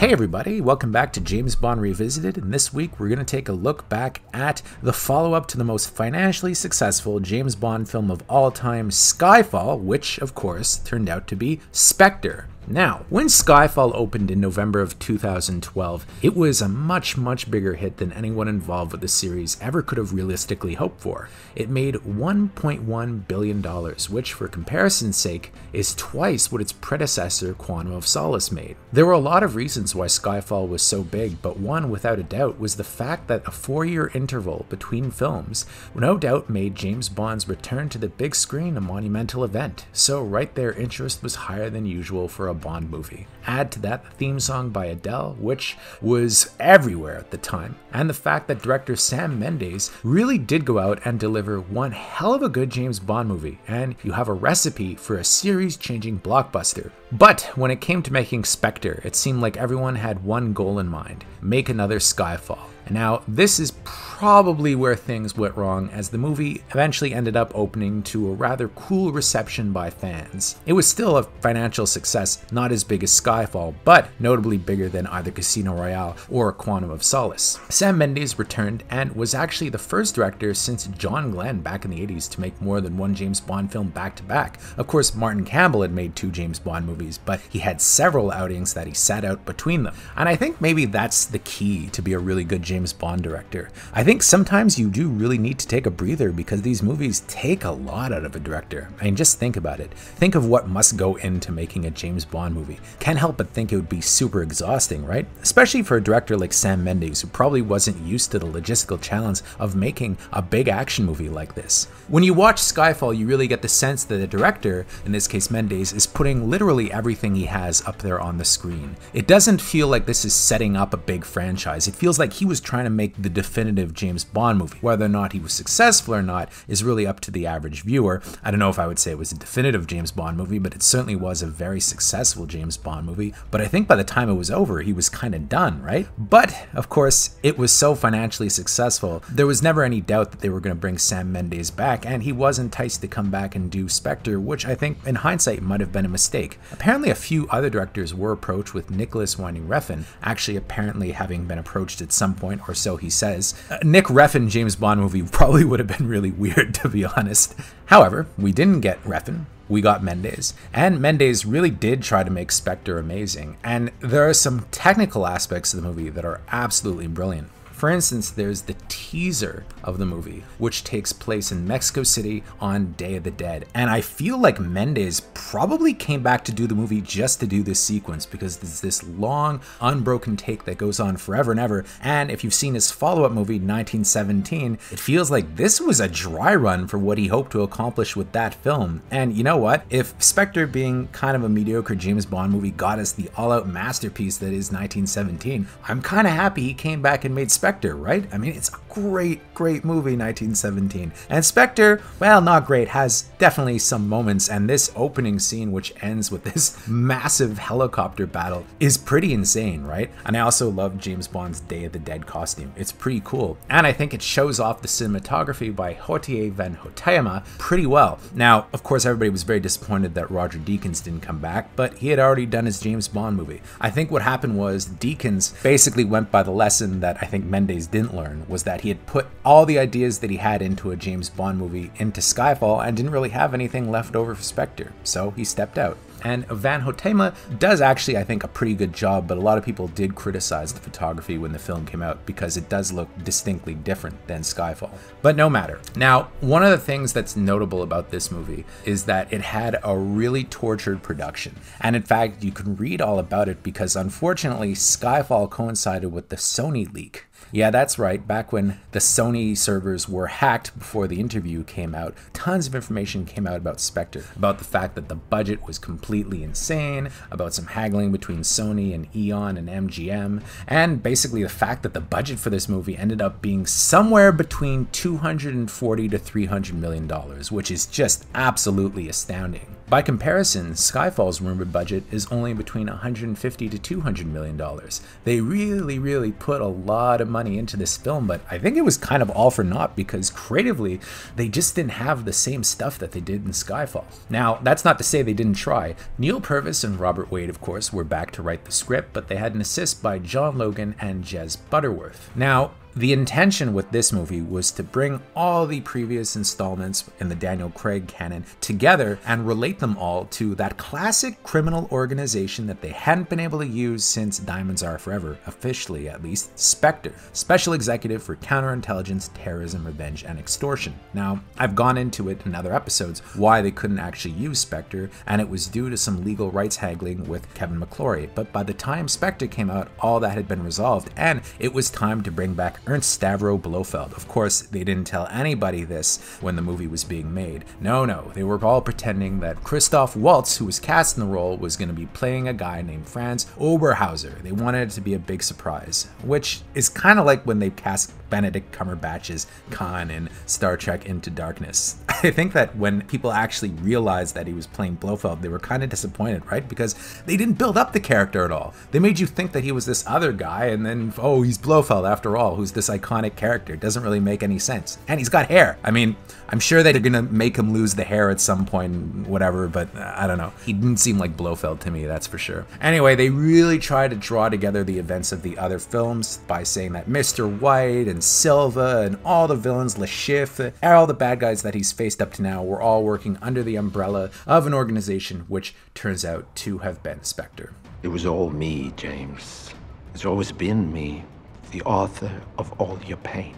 Hey everybody, welcome back to James Bond Revisited, and this week we're going to take a look back at the follow up to the most financially successful James Bond film of all time, Skyfall, which, of course, turned out to be Spectre. Now, when Skyfall opened in November of 2012, it was a much, much bigger hit than anyone involved with the series ever could have realistically hoped for. It made $1.1 billion, which, for comparison's sake, is twice what its predecessor, Quantum of Solace, made. There were a lot of reasons why Skyfall was so big, but one, without a doubt, was the fact that a four year interval between films no doubt made James Bond's return to the big screen a monumental event. So, right there, interest was higher than usual for a Bond movie. Add to that the theme song by Adele, which was everywhere at the time, and the fact that director Sam Mendes really did go out and deliver one hell of a good James Bond movie, and you have a recipe for a series changing blockbuster. But when it came to making Spectre, it seemed like everyone had one goal in mind make another Skyfall. And now, this is probably where things went wrong, as the movie eventually ended up opening to a rather cool reception by fans. It was still a financial success, not as big as Skyfall, but notably bigger than either Casino Royale or Quantum of Solace. Sam Mendes returned and was actually the first director since John Glenn back in the 80s to make more than one James Bond film back to back. Of course, Martin Campbell had made two James Bond movies, but he had several outings that he sat out between them. And I think maybe that's the key to be a really good James Bond director. I think sometimes you do really need to take a breather because these movies take a lot out of a director. I mean, just think about it. Think of what must go into making a James Bond movie. Can't help but think it would be super exhausting, right? Especially for a director like Sam Mendes, who probably wasn't used to the logistical challenge of making a big action movie like this. When you watch Skyfall, you really get the sense that the director, in this case Mendes, is putting literally everything he has up there on the screen. It doesn't feel like this is setting up a big franchise. It feels like he was trying to make the definitive James Bond movie. Whether or not he was successful or not is really up to the average viewer. I don't know if I would say it was a definitive James Bond movie, but it certainly was a very successful James Bond movie. But I think by the time it was over, he was kind of done, right? But of course, it was so financially successful, there was never any doubt that they were going to bring Sam Mendes back, and he was enticed to come back and do Spectre, which I think in hindsight might have been a mistake. Apparently, a few other directors were approached with Nicholas Winding Refn, actually apparently having been approached at some point or so he says. Nick Refn James Bond movie probably would have been really weird, to be honest. However, we didn't get Refn. We got Mendes. And Mendes really did try to make Spectre amazing. And there are some technical aspects of the movie that are absolutely brilliant. For instance, there's the teaser of the movie, which takes place in Mexico City on Day of the Dead. And I feel like Mendes probably came back to do the movie just to do this sequence because there's this long, unbroken take that goes on forever and ever. And if you've seen his follow up movie, 1917, it feels like this was a dry run for what he hoped to accomplish with that film. And you know what? If Spectre being kind of a mediocre James Bond movie got us the all out masterpiece that is 1917, I'm kind of happy he came back and made Spectre Spectre, right? I mean, it's a great, great movie, 1917. And Spectre, well, not great, has definitely some moments, and this opening scene, which ends with this massive helicopter battle, is pretty insane, right? And I also love James Bond's Day of the Dead costume. It's pretty cool. And I think it shows off the cinematography by Hoyte van Hoytema pretty well. Now, of course, everybody was very disappointed that Roger Deakins didn't come back, but he had already done his James Bond movie. I think what happened was Deakins basically went by the lesson that I think Mendes didn't learn was that he had put all the ideas that he had into a James Bond movie into Skyfall and didn't really have anything left over for Spectre, so he stepped out. And Van Hoytema does actually, I think, a pretty good job, but a lot of people did criticize the photography when the film came out because it does look distinctly different than Skyfall. But no matter. Now, one of the things that's notable about this movie is that it had a really tortured production. And in fact, you can read all about it because unfortunately, Skyfall coincided with the Sony leak yeah, that's right. Back when the Sony servers were hacked before the interview came out, tons of information came out about Spectre, about the fact that the budget was completely insane, about some haggling between Sony and Eon and MGM, and basically the fact that the budget for this movie ended up being somewhere between 240 to 300 million dollars, which is just absolutely astounding. By comparison, Skyfall's rumored budget is only between 150 to 200 million dollars. They really, really put a lot of money into this film, but I think it was kind of all for naught because creatively, they just didn't have the same stuff that they did in Skyfall. Now, that's not to say they didn't try. Neal Purvis and Robert Wade, of course, were back to write the script, but they had an assist by John Logan and Jez Butterworth. Now, the intention with this movie was to bring all the previous installments in the Daniel Craig canon together and relate them all to that classic criminal organization that they hadn't been able to use since Diamonds Are Forever, officially at least, Spectre, Special Executive for Counterintelligence, Terrorism, Revenge, and Extortion. Now, I've gone into it in other episodes why they couldn't actually use Spectre, and it was due to some legal rights haggling with Kevin McClory. But by the time Spectre came out, all that had been resolved, and it was time to bring back Ernst Stavro Blofeld. Of course, they didn't tell anybody this when the movie was being made. No, no, they were all pretending that Christoph Waltz, who was cast in the role, was going to be playing a guy named Franz Oberhauser. They wanted it to be a big surprise, which is kind of like when they cast Benedict Cumberbatch's Khan in Star Trek Into Darkness. I think that when people actually realized that he was playing Blofeld, they were kind of disappointed, right? Because they didn't build up the character at all. They made you think that he was this other guy, and then, oh, he's Blofeld after all, who's this iconic character. It doesn't really make any sense. And he's got hair. I mean, I'm sure they're gonna make him lose the hair at some point, whatever, but uh, I don't know. He didn't seem like Blofeld to me, that's for sure. Anyway, they really tried to draw together the events of the other films by saying that Mr. White and Silva and all the villains, Le Chiffre, all the bad guys that he's faced up to now were all working under the umbrella of an organization which turns out to have been Spectre. It was all me, James. It's always been me, the author of all your pain.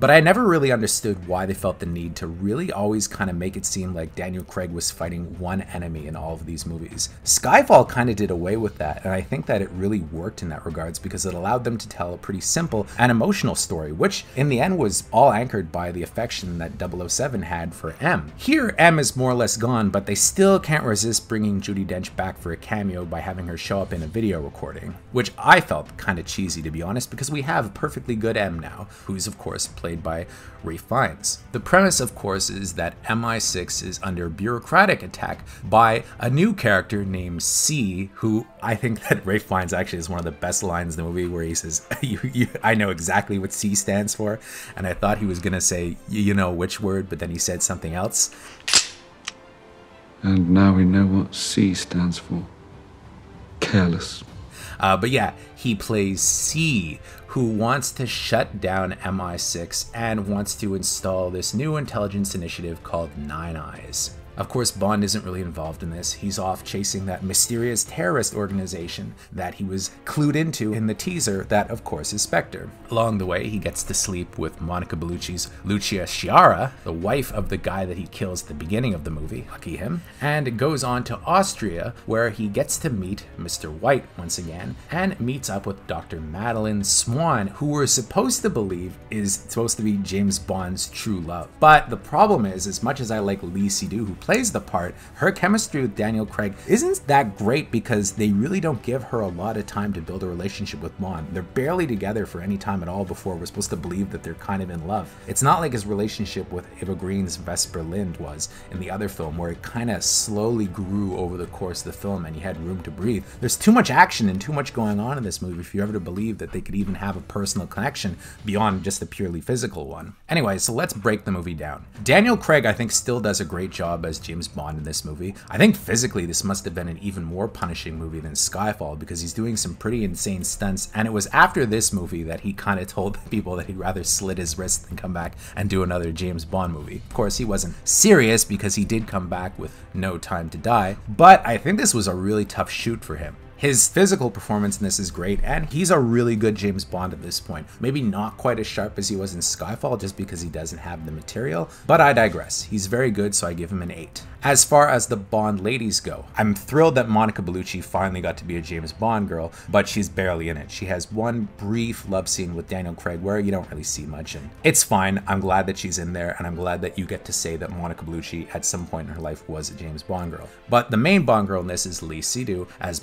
But I never really understood why they felt the need to really always kind of make it seem like Daniel Craig was fighting one enemy in all of these movies. Skyfall kind of did away with that, and I think that it really worked in that regards because it allowed them to tell a pretty simple and emotional story, which in the end was all anchored by the affection that 007 had for M. Here, M is more or less gone, but they still can't resist bringing Judi Dench back for a cameo by having her show up in a video recording, which I felt kind of cheesy to be honest, because we have perfectly good M now, who's of course played played by Ralph Fiennes. The premise, of course, is that MI6 is under bureaucratic attack by a new character named C, who I think that Ralph Fiennes actually is one of the best lines in the movie where he says, you, you, I know exactly what C stands for. And I thought he was going to say, you know which word, but then he said something else. And now we know what C stands for. Careless. Uh, but yeah, he plays C, who wants to shut down MI6 and wants to install this new intelligence initiative called Nine Eyes. Of course, Bond isn't really involved in this. He's off chasing that mysterious terrorist organization that he was clued into in the teaser, that of course is Spectre. Along the way, he gets to sleep with Monica Bellucci's Lucia Sciarra, the wife of the guy that he kills at the beginning of the movie, lucky him, and goes on to Austria, where he gets to meet Mr. White once again, and meets up with Dr. Madeleine Swann, who we're supposed to believe is supposed to be James Bond's true love. But the problem is, as much as I like Léa Seydoux, who plays the part, her chemistry with Daniel Craig isn't that great because they really don't give her a lot of time to build a relationship with Bond. They're barely together for any time at all before we're supposed to believe that they're kind of in love. It's not like his relationship with Eva Green's Vesper Lynd was in the other film, where it kind of slowly grew over the course of the film and he had room to breathe. There's too much action and too much going on in this movie if you're ever to believe that they could even have a personal connection beyond just a purely physical one. Anyway, so let's break the movie down. Daniel Craig, I think, still does a great job as James Bond in this movie. I think physically this must have been an even more punishing movie than Skyfall because he's doing some pretty insane stunts. And it was after this movie that he kind of told people that he'd rather slit his wrist than come back and do another James Bond movie. Of course, he wasn't serious because he did come back with No Time to Die, but I think this was a really tough shoot for him. His physical performance in this is great, and he's a really good James Bond at this point. Maybe not quite as sharp as he was in Skyfall just because he doesn't have the material, but I digress. He's very good, so I give him an 8. As far as the Bond ladies go, I'm thrilled that Monica Bellucci finally got to be a James Bond girl, but she's barely in it. She has one brief love scene with Daniel Craig where you don't really see much, and it's fine. I'm glad that she's in there, and I'm glad that you get to say that Monica Bellucci at some point in her life was a James Bond girl. But the main Bond girl in this is Lee Seydoux as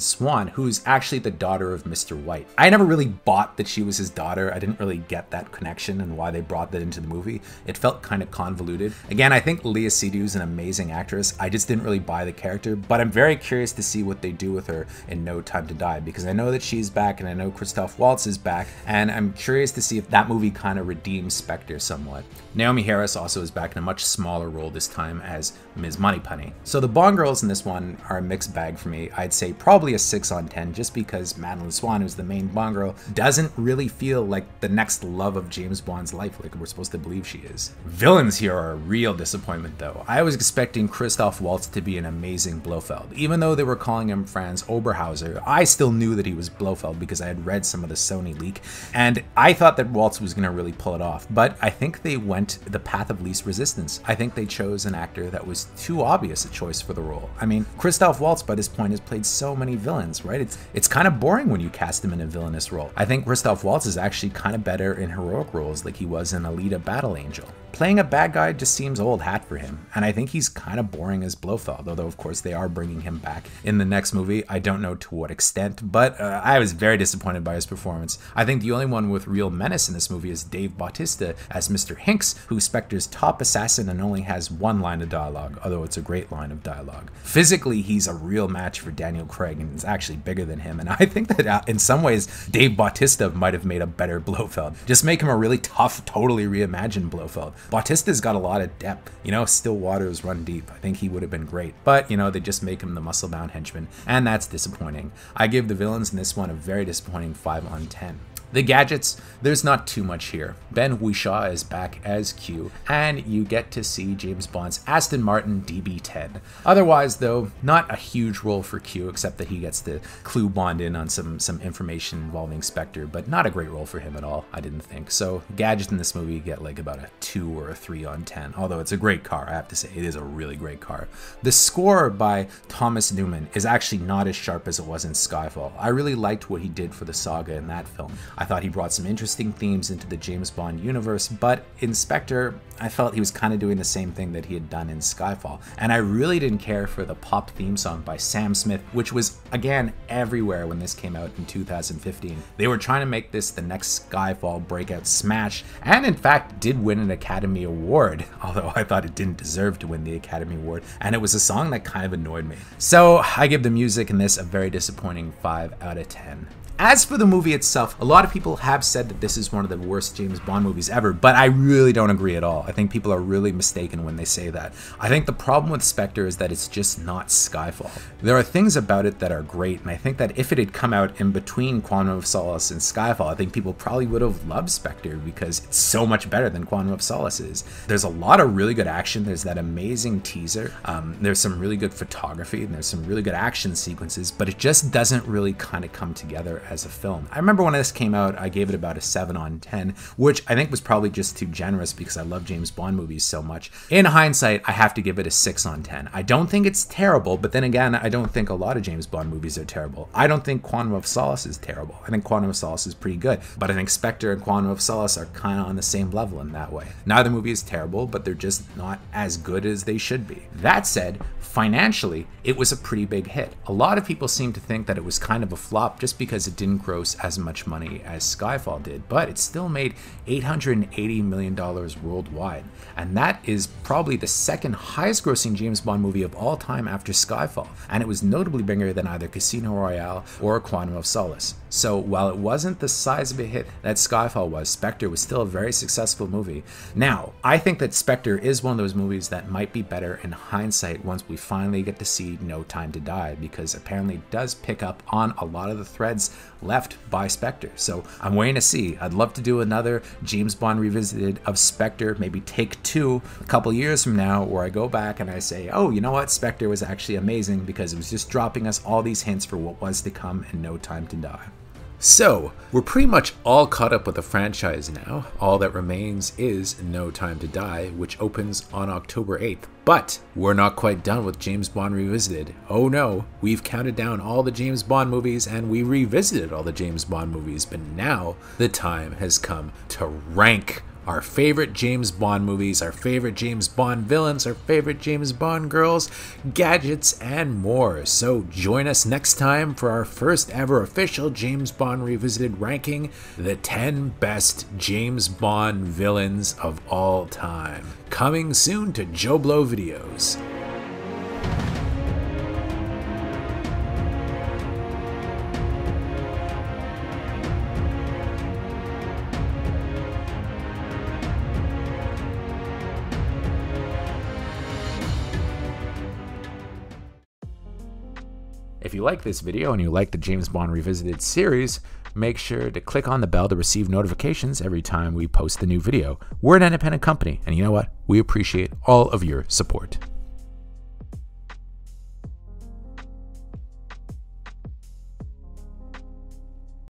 Swann, who's actually the daughter of Mr. White. I never really bought that she was his daughter. I didn't really get that connection and why they brought that into the movie. It felt kind of convoluted. Again, I think Léa Seydoux is an amazing amazing actress. I just didn't really buy the character, but I'm very curious to see what they do with her in No Time to Die because I know that she's back and I know Christoph Waltz is back, and I'm curious to see if that movie kind of redeems Spectre somewhat. Naomie Harris also is back in a much smaller role this time as Ms. Moneypenny. So the Bond girls in this one are a mixed bag for me. I'd say probably a 6 on 10 just because Madeleine Swann, who's the main Bond girl, doesn't really feel like the next love of James Bond's life like we're supposed to believe she is. Villains here are a real disappointment though. I was expecting Christoph Waltz to be an amazing Blofeld. Even though they were calling him Franz Oberhauser, I still knew that he was Blofeld because I had read some of the Sony leak and I thought that Waltz was going to really pull it off. But I think they went the path of least resistance. I think they chose an actor that was too obvious a choice for the role. I mean, Christoph Waltz by this point has played so many villains, right? It's it's kind of boring when you cast him in a villainous role. I think Christoph Waltz is actually kind of better in heroic roles like he was in Alita Battle Angel. Playing a bad guy just seems old hat for him, and I think he's kind of boring as Blofeld, although of course they are bringing him back in the next movie. I don't know to what extent, but uh, I was very disappointed by his performance. I think the only one with real menace in this movie is Dave Bautista as Mr. Hinx, who's Spectre's top assassin and only has one line of dialogue, although it's a great line of dialogue. Physically, he's a real match for Daniel Craig is actually bigger than him, and I think that uh, in some ways, Dave Bautista might have made a better Blofeld. Just make him a really tough, totally reimagined Blofeld. Bautista's got a lot of depth. You know, still waters run deep. I think he would have been great. But, you know, they just make him the muscle bound henchman, and that's disappointing. I give the villains in this one a very disappointing 5 on 10. The gadgets, there's not too much here. Ben Whishaw is back as Q, and you get to see James Bond's Aston Martin DB10. Otherwise, though, not a huge role for Q, except that he gets to clue Bond in on some, some information involving Spectre, but not a great role for him at all, I didn't think. So, gadgets in this movie get like about a 2 or a 3 on 10, although it's a great car, I have to say. It is a really great car. The score by Thomas Newman is actually not as sharp as it was in Skyfall. I really liked what he did for the saga in that film. I thought he brought some interesting themes into the James Bond universe, but in Spectre, I felt he was kind of doing the same thing that he had done in Skyfall. And I really didn't care for the pop theme song by Sam Smith, which was, again, everywhere when this came out in 2015. They were trying to make this the next Skyfall breakout smash, and in fact did win an Academy Award, although I thought it didn't deserve to win the Academy Award, and it was a song that kind of annoyed me. So I give the music in this a very disappointing 5 out of 10. As for the movie itself, a lot of people have said that this is one of the worst James Bond movies ever, but I really don't agree at all. I think people are really mistaken when they say that. I think the problem with Spectre is that it's just not Skyfall. There are things about it that are great, and I think that if it had come out in between Quantum of Solace and Skyfall, I think people probably would have loved Spectre because it's so much better than Quantum of Solace is. There's a lot of really good action, there's that amazing teaser, um, there's some really good photography, and there's some really good action sequences, but it just doesn't really kind of come together as a film. I remember when this came out, I gave it about a 7 on 10, which I think was probably just too generous because I love James Bond movies so much. In hindsight, I have to give it a 6 on 10. I don't think it's terrible, but then again, I don't think a lot of James Bond movies are terrible. I don't think Quantum of Solace is terrible. I think Quantum of Solace is pretty good, but I think Spectre and Quantum of Solace are kind of on the same level in that way. Neither movie is terrible, but they're just not as good as they should be. That said, financially, it was a pretty big hit. A lot of people seem to think that it was kind of a flop just because it didn't gross as much money as Skyfall did, but it still made $880 million worldwide. And that is probably the second highest grossing James Bond movie of all time after Skyfall, and it was notably bigger than either Casino Royale or Quantum of Solace. So while it wasn't the size of a hit that Skyfall was, Spectre was still a very successful movie. Now, I think that Spectre is one of those movies that might be better in hindsight once we finally get to see No Time to Die, because apparently it does pick up on a lot of the threads left by Spectre. So I'm waiting to see. I'd love to do another James Bond revisited of Spectre, maybe take two a couple years from now, where I go back and I say, oh, you know what? Spectre was actually amazing because it was just dropping us all these hints for what was to come in No Time to Die. So, we're pretty much all caught up with the franchise now. All that remains is No Time to Die, which opens on October 8th. But we're not quite done with James Bond Revisited. Oh no, we've counted down all the James Bond movies and we revisited all the James Bond movies, but now the time has come to rank our favorite James Bond movies, our favorite James Bond villains, our favorite James Bond girls, gadgets, and more. So join us next time for our first ever official James Bond Revisited ranking the 10 best James Bond villains of all time. Coming soon to JoBlo videos. You like this video and you like the James Bond Revisited series, make sure to click on the bell to receive notifications every time we post a new video. We're an independent company, and you know what? We appreciate all of your support.